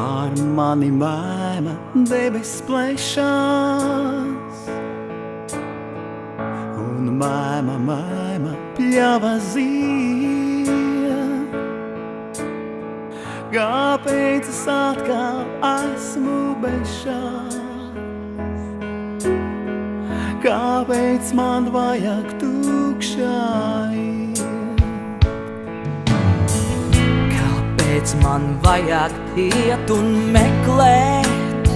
Pār mani maima debes plešās Un maima, maima pļava ziet Kāpēc es atkal esmu bešās? Kāpēc man vajag tukšai? Kāpēc man vajag iet un meklēt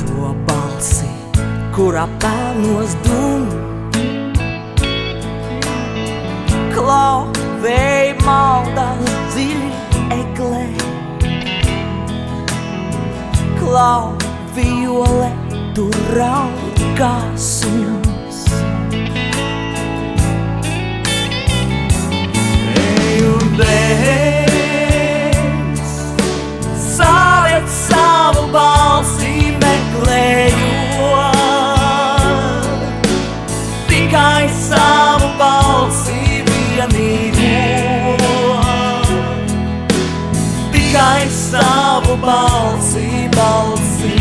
to balsi, kurā pelnos dum? Klauvēja maldā dziļi eglē, klau viole tur raud kā suns. Balsi balsi.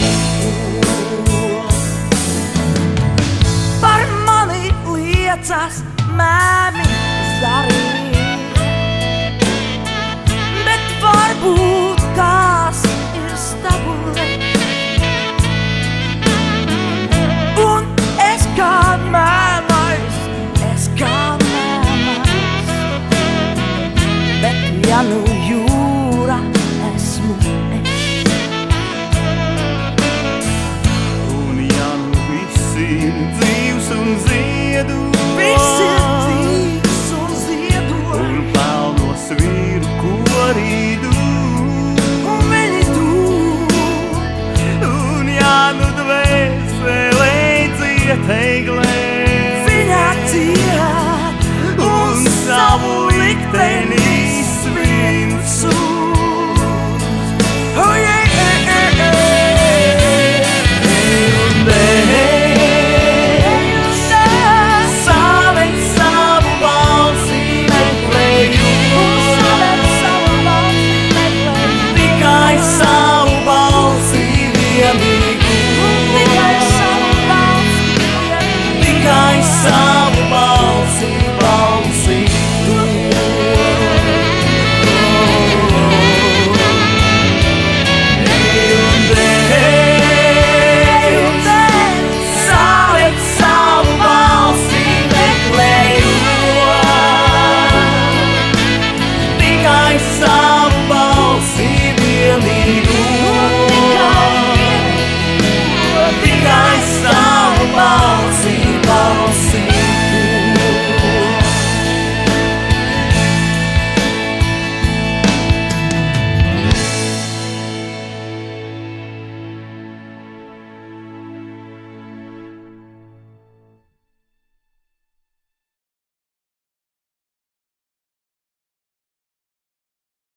Par mani liecas mēmi zarī, bet varbūt tās ir stabuli. Un es kā mēmais, es kā mēmais, bet ja nu jūra